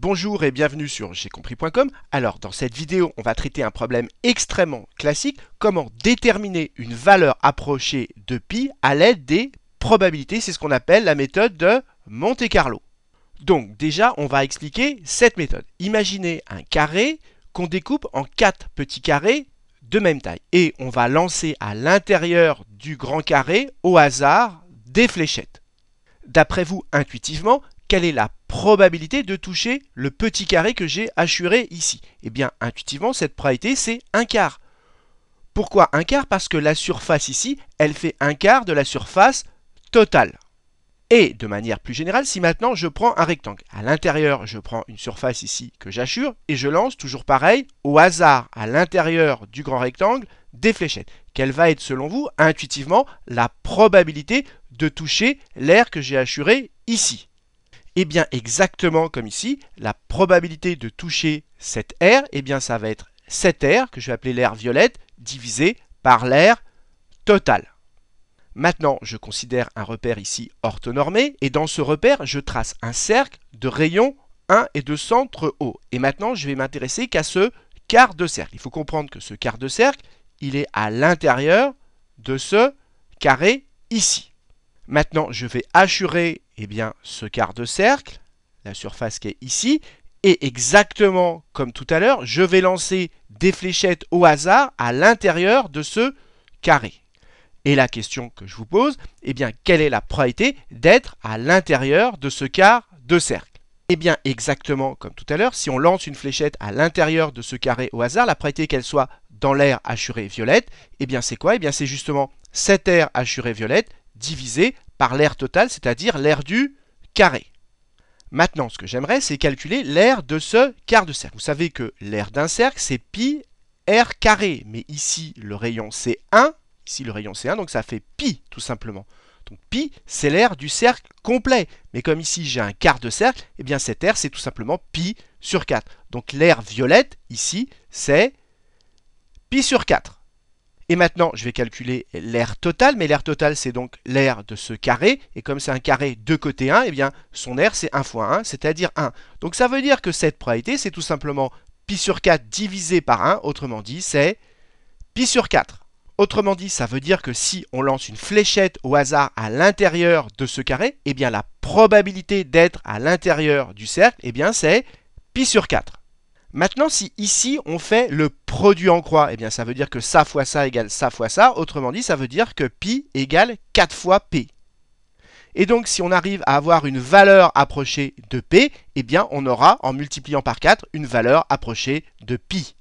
Bonjour et bienvenue sur compris.com. Alors dans cette vidéo, on va traiter un problème extrêmement classique, comment déterminer une valeur approchée de pi à l'aide des probabilités, c'est ce qu'on appelle la méthode de Monte Carlo. Donc déjà, on va expliquer cette méthode. Imaginez un carré qu'on découpe en quatre petits carrés de même taille et on va lancer à l'intérieur du grand carré au hasard des fléchettes. D'après vous, intuitivement, quelle est la probabilité de toucher le petit carré que j'ai hachuré ici? Eh bien, intuitivement, cette probabilité, c'est un quart. Pourquoi un quart? Parce que la surface ici, elle fait un quart de la surface totale. Et de manière plus générale, si maintenant je prends un rectangle, à l'intérieur je prends une surface ici que j'achure et je lance toujours pareil au hasard à l'intérieur du grand rectangle des fléchettes. Quelle va être selon vous intuitivement la probabilité de toucher l'air que j'ai hachuré ici? Eh bien exactement comme ici, la probabilité de toucher cette air, et eh bien ça va être cette air, que je vais appeler l'air violette, divisé par l'air total. Maintenant, je considère un repère ici orthonormé, et dans ce repère, je trace un cercle de rayons 1 et de centre haut. Et maintenant, je vais m'intéresser qu'à ce quart de cercle. Il faut comprendre que ce quart de cercle, il est à l'intérieur de ce carré ici. Maintenant, je vais assurer eh bien, ce quart de cercle, la surface qui est ici, et exactement comme tout à l'heure, je vais lancer des fléchettes au hasard à l'intérieur de ce carré. Et la question que je vous pose, eh bien, quelle est la probabilité d'être à l'intérieur de ce quart de cercle? Eh bien, exactement comme tout à l'heure, si on lance une fléchette à l'intérieur de ce carré au hasard, la probabilité qu'elle soit dans l'air assuré violette, eh bien, c'est quoi? Eh bien, c'est justement cette air assuré violette divisé par l'air total, c'est-à-dire l'air du carré. Maintenant, ce que j'aimerais, c'est calculer l'air de ce quart de cercle. Vous savez que l'air d'un cercle, c'est pi r carré. Mais ici, le rayon, c'est 1. Ici, le rayon, c'est 1, donc ça fait pi, tout simplement. Donc pi, c'est l'air du cercle complet. Mais comme ici, j'ai un quart de cercle, eh bien cet air, c'est tout simplement pi sur 4. Donc l'air violette, ici, c'est pi sur 4. Et maintenant, je vais calculer l'air total, mais l'air total, c'est donc l'air de ce carré. Et comme c'est un carré de côté 1, eh bien, son air, c'est 1 fois 1, c'est-à-dire 1. Donc ça veut dire que cette probabilité, c'est tout simplement pi sur 4 divisé par 1. Autrement dit, c'est pi sur 4. Autrement dit, ça veut dire que si on lance une fléchette au hasard à l'intérieur de ce carré, eh bien la probabilité d'être à l'intérieur du cercle, eh bien c'est pi sur 4. Maintenant, si ici on fait le produit en croix, eh bien ça veut dire que ça fois ça égale ça fois ça. Autrement dit, ça veut dire que pi égale 4 fois p. Et donc, si on arrive à avoir une valeur approchée de p, eh bien on aura, en multipliant par 4, une valeur approchée de pi.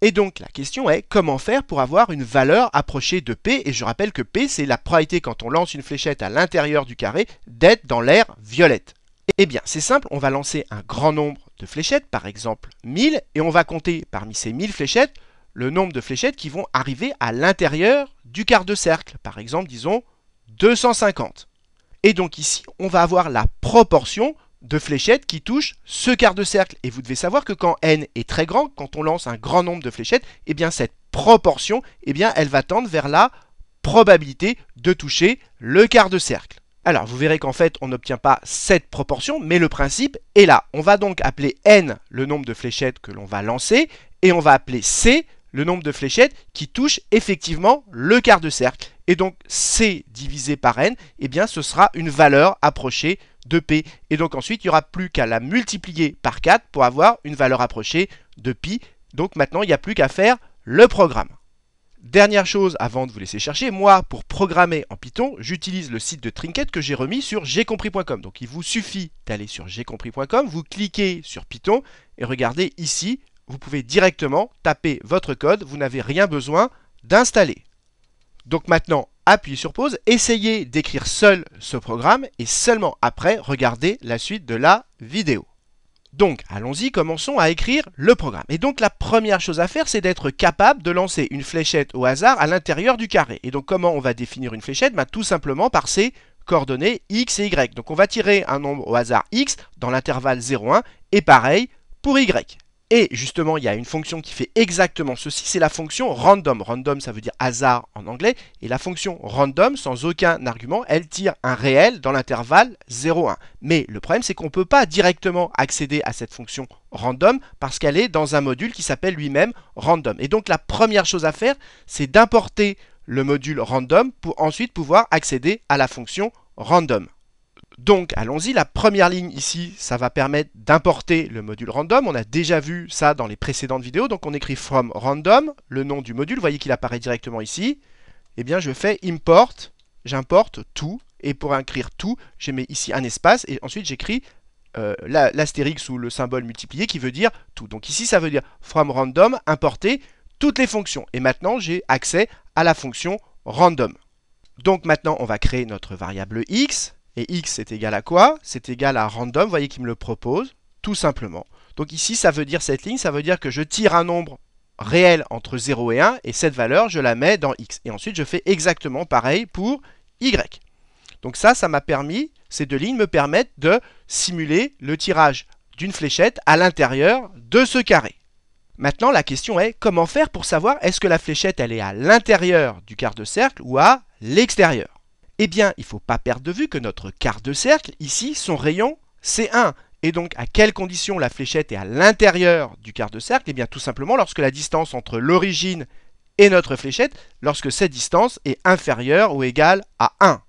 Et donc, la question est comment faire pour avoir une valeur approchée de p? Et je rappelle que p, c'est la probabilité quand on lance une fléchette à l'intérieur du carré d'être dans l'air violette. Eh bien, c'est simple, on va lancer un grand nombre de fléchettes, par exemple 1000, et on va compter parmi ces 1000 fléchettes le nombre de fléchettes qui vont arriver à l'intérieur du quart de cercle, par exemple disons 250. Et donc ici, on va avoir la proportion de fléchettes qui touchent ce quart de cercle. Et vous devez savoir que quand n est très grand, quand on lance un grand nombre de fléchettes, eh bien cette proportion, eh bien elle va tendre vers la probabilité de toucher le quart de cercle. Alors, vous verrez qu'en fait, on n'obtient pas cette proportion, mais le principe est là. On va donc appeler n le nombre de fléchettes que l'on va lancer, et on va appeler c le nombre de fléchettes qui touchent effectivement le quart de cercle. Et donc, c divisé par n, eh bien, ce sera une valeur approchée de p. Et donc ensuite, il n'y aura plus qu'à la multiplier par 4 pour avoir une valeur approchée de pi. Donc maintenant, il n'y a plus qu'à faire le programme. Dernière chose avant de vous laisser chercher, moi pour programmer en Python, j'utilise le site de Trinket que j'ai remis sur compris.com. Donc il vous suffit d'aller sur compris.com, vous cliquez sur Python et regardez ici, vous pouvez directement taper votre code, vous n'avez rien besoin d'installer. Donc maintenant, appuyez sur pause, essayez d'écrire seul ce programme et seulement après, regardez la suite de la vidéo. Donc, allons-y, commençons à écrire le programme. Et donc, la première chose à faire, c'est d'être capable de lancer une fléchette au hasard à l'intérieur du carré. Et donc, comment on va définir une fléchette? Bah, Tout simplement par ses coordonnées x et y. Donc, on va tirer un nombre au hasard x dans l'intervalle 0,1 et pareil pour y. Et justement, il y a une fonction qui fait exactement ceci, c'est la fonction random. Random, ça veut dire hasard en anglais. Et la fonction random, sans aucun argument, elle tire un réel dans l'intervalle 0,1. Mais le problème, c'est qu'on ne peut pas directement accéder à cette fonction random parce qu'elle est dans un module qui s'appelle lui-même random. Et donc la première chose à faire, c'est d'importer le module random pour ensuite pouvoir accéder à la fonction random. Donc allons-y, la première ligne ici, ça va permettre d'importer le module random. On a déjà vu ça dans les précédentes vidéos. Donc on écrit from random, le nom du module, vous voyez qu'il apparaît directement ici. Eh bien je fais import, j'importe tout. Et pour écrire tout, je mets ici un espace et ensuite j'écris euh, l'astérix ou le symbole multiplié qui veut dire tout. Donc ici ça veut dire from random, importer toutes les fonctions. Et maintenant j'ai accès à la fonction random. Donc maintenant on va créer notre variable x et x c'est égal à quoi? C'est égal à random, vous voyez qu'il me le propose, tout simplement. Donc ici, ça veut dire cette ligne, ça veut dire que je tire un nombre réel entre 0 et 1, et cette valeur, je la mets dans x. Et ensuite, je fais exactement pareil pour y. Donc ça, ça m'a permis, ces deux lignes me permettent de simuler le tirage d'une fléchette à l'intérieur de ce carré. Maintenant, la question est comment faire pour savoir est-ce que la fléchette elle est à l'intérieur du quart de cercle ou à l'extérieur? Eh bien, il ne faut pas perdre de vue que notre quart de cercle, ici, son rayon, c'est 1. Et donc, à quelles conditions la fléchette est à l'intérieur du quart de cercle? Eh bien, tout simplement lorsque la distance entre l'origine et notre fléchette, lorsque cette distance est inférieure ou égale à 1.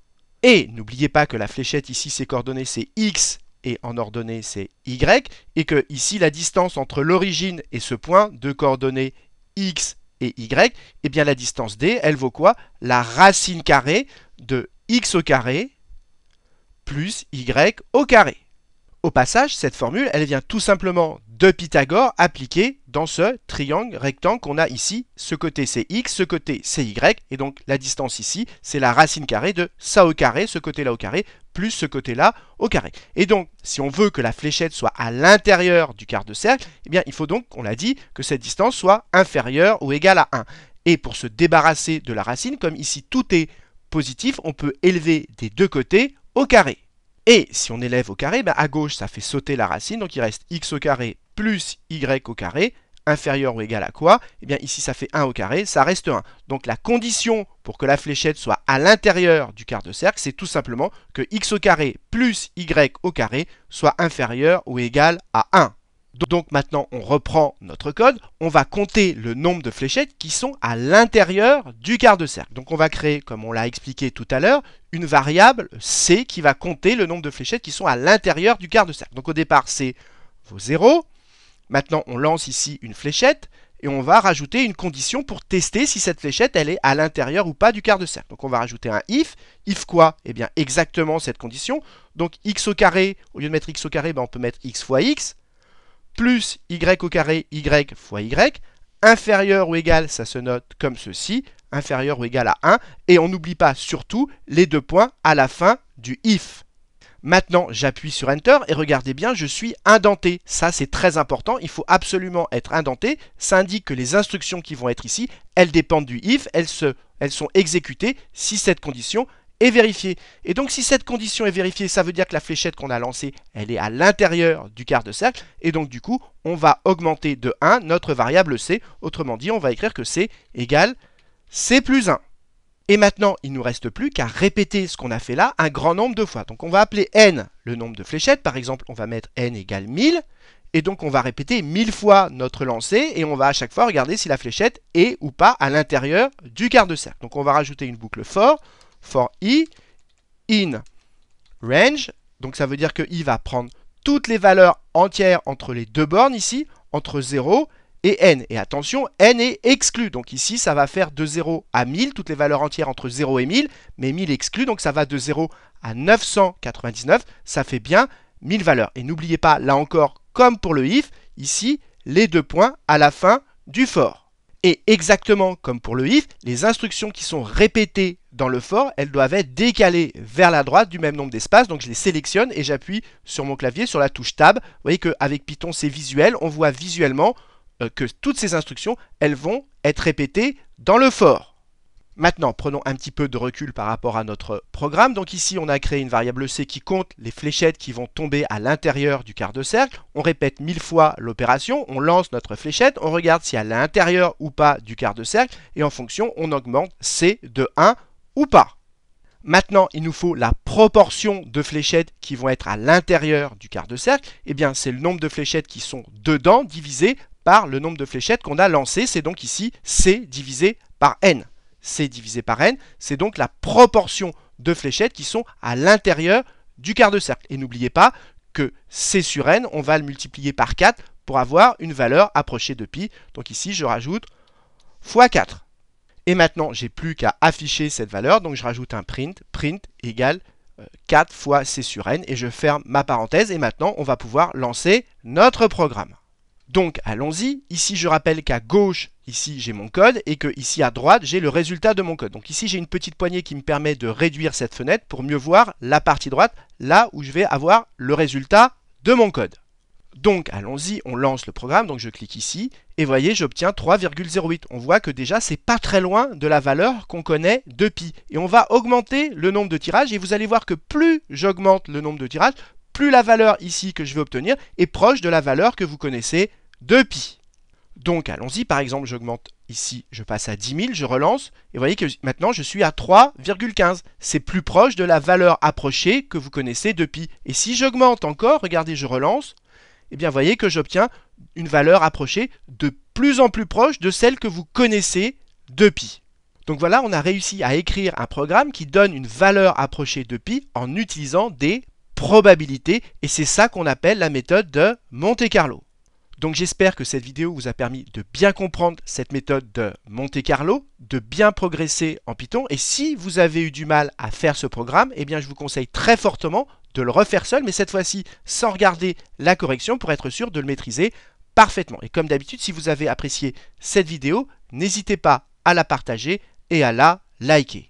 Et n'oubliez pas que la fléchette ici, ses coordonnées, c'est x et en ordonnée, c'est y. Et que ici, la distance entre l'origine et ce point de coordonnées x et y, eh bien la distance d, elle vaut quoi? La racine carrée de x au carré plus y au carré. Au passage, cette formule, elle vient tout simplement de Pythagore appliquée dans ce triangle rectangle qu'on a ici. Ce côté c'est x, ce côté c'est y, et donc la distance ici, c'est la racine carrée de ça au carré, ce côté-là au carré, plus ce côté-là au carré. Et donc, si on veut que la fléchette soit à l'intérieur du quart de cercle, eh bien, il faut donc, on l'a dit, que cette distance soit inférieure ou égale à 1. Et pour se débarrasser de la racine, comme ici tout est on peut élever des deux côtés au carré. Et si on élève au carré, ben, à gauche ça fait sauter la racine, donc il reste x au carré plus y au carré, inférieur ou égal à quoi? Eh bien ici ça fait 1 au carré, ça reste 1. Donc la condition pour que la fléchette soit à l'intérieur du quart de cercle, c'est tout simplement que x au carré plus y au carré soit inférieur ou égal à 1. Donc maintenant, on reprend notre code. On va compter le nombre de fléchettes qui sont à l'intérieur du quart de cercle. Donc on va créer, comme on l'a expliqué tout à l'heure, une variable c qui va compter le nombre de fléchettes qui sont à l'intérieur du quart de cercle. Donc au départ, c'est vos 0. Maintenant, on lance ici une fléchette et on va rajouter une condition pour tester si cette fléchette est à l'intérieur ou pas du quart de cercle. Donc on va rajouter un if. If quoi? Eh bien exactement cette condition. Donc x au carré, au lieu de mettre x au carré, ben, on peut mettre x fois x plus y au carré y fois y, inférieur ou égal, ça se note comme ceci, inférieur ou égal à 1, et on n'oublie pas surtout les deux points à la fin du if. Maintenant, j'appuie sur Enter et regardez bien, je suis indenté. Ça, c'est très important. Il faut absolument être indenté. Ça indique que les instructions qui vont être ici, elles dépendent du if. Elles, elles sont exécutées si cette condition est vérifiée. Et donc si cette condition est vérifiée, ça veut dire que la fléchette qu'on a lancée, elle est à l'intérieur du quart de cercle. Et donc du coup, on va augmenter de 1 notre variable c. Autrement dit, on va écrire que c égale c plus 1. Et maintenant, il ne nous reste plus qu'à répéter ce qu'on a fait là un grand nombre de fois. Donc on va appeler n le nombre de fléchettes. Par exemple, on va mettre n égale 1000. Et donc on va répéter 1000 fois notre lancée et on va à chaque fois regarder si la fléchette est ou pas à l'intérieur du quart de cercle. Donc on va rajouter une boucle for for i in range. Donc ça veut dire que i va prendre toutes les valeurs entières entre les deux bornes ici, entre 0 et n. Et attention, n est exclu. Donc ici, ça va faire de 0 à 1000, toutes les valeurs entières entre 0 et 1000, mais 1000 exclu, donc ça va de 0 à 999. Ça fait bien 1000 valeurs. Et n'oubliez pas, là encore, comme pour le if, ici, les deux points à la fin du for. Et exactement comme pour le if, les instructions qui sont répétées dans le for, elles doivent être décalées vers la droite du même nombre d'espaces. Donc je les sélectionne et j'appuie sur mon clavier sur la touche Tab. Vous voyez qu'avec Python c'est visuel, on voit visuellement euh, que toutes ces instructions, elles vont être répétées dans le for. Maintenant, prenons un petit peu de recul par rapport à notre programme. Donc ici, on a créé une variable C qui compte les fléchettes qui vont tomber à l'intérieur du quart de cercle. On répète mille fois l'opération, on lance notre fléchette, on regarde si à l'intérieur ou pas du quart de cercle, et en fonction, on augmente C de 1 ou pas. Maintenant, il nous faut la proportion de fléchettes qui vont être à l'intérieur du quart de cercle. Eh bien, c'est le nombre de fléchettes qui sont dedans divisé par le nombre de fléchettes qu'on a lancées. C'est donc ici C divisé par N. C divisé par N, c'est donc la proportion de fléchettes qui sont à l'intérieur du quart de cercle. Et n'oubliez pas que C sur N, on va le multiplier par 4 pour avoir une valeur approchée de pi. Donc ici, je rajoute x 4. Et maintenant, j'ai plus qu'à afficher cette valeur, donc je rajoute un print, print égale 4 euh, fois C sur N, et je ferme ma parenthèse, et maintenant, on va pouvoir lancer notre programme. Donc allons-y. Ici, je rappelle qu'à gauche, ici, j'ai mon code et que ici à droite, j'ai le résultat de mon code. Donc ici, j'ai une petite poignée qui me permet de réduire cette fenêtre pour mieux voir la partie droite, là où je vais avoir le résultat de mon code. Donc allons-y, on lance le programme, donc je clique ici, et voyez, j'obtiens 3,08. On voit que déjà, c'est pas très loin de la valeur qu'on connaît de pi. Et on va augmenter le nombre de tirages, et vous allez voir que plus j'augmente le nombre de tirages, plus la valeur ici que je vais obtenir est proche de la valeur que vous connaissez de pi. Donc allons-y, par exemple, j'augmente ici, je passe à 10 000, je relance, et vous voyez que maintenant je suis à 3,15. C'est plus proche de la valeur approchée que vous connaissez de pi. Et si j'augmente encore, regardez, je relance, eh bien voyez que j'obtiens une valeur approchée de plus en plus proche de celle que vous connaissez de pi. Donc voilà, on a réussi à écrire un programme qui donne une valeur approchée de pi en utilisant des probabilités, et c'est ça qu'on appelle la méthode de Monte Carlo. Donc j'espère que cette vidéo vous a permis de bien comprendre cette méthode de Monte Carlo, de bien progresser en Python. Et si vous avez eu du mal à faire ce programme, eh bien je vous conseille très fortement de le refaire seul, mais cette fois-ci sans regarder la correction pour être sûr de le maîtriser parfaitement. Et comme d'habitude, si vous avez apprécié cette vidéo, n'hésitez pas à la partager et à la liker.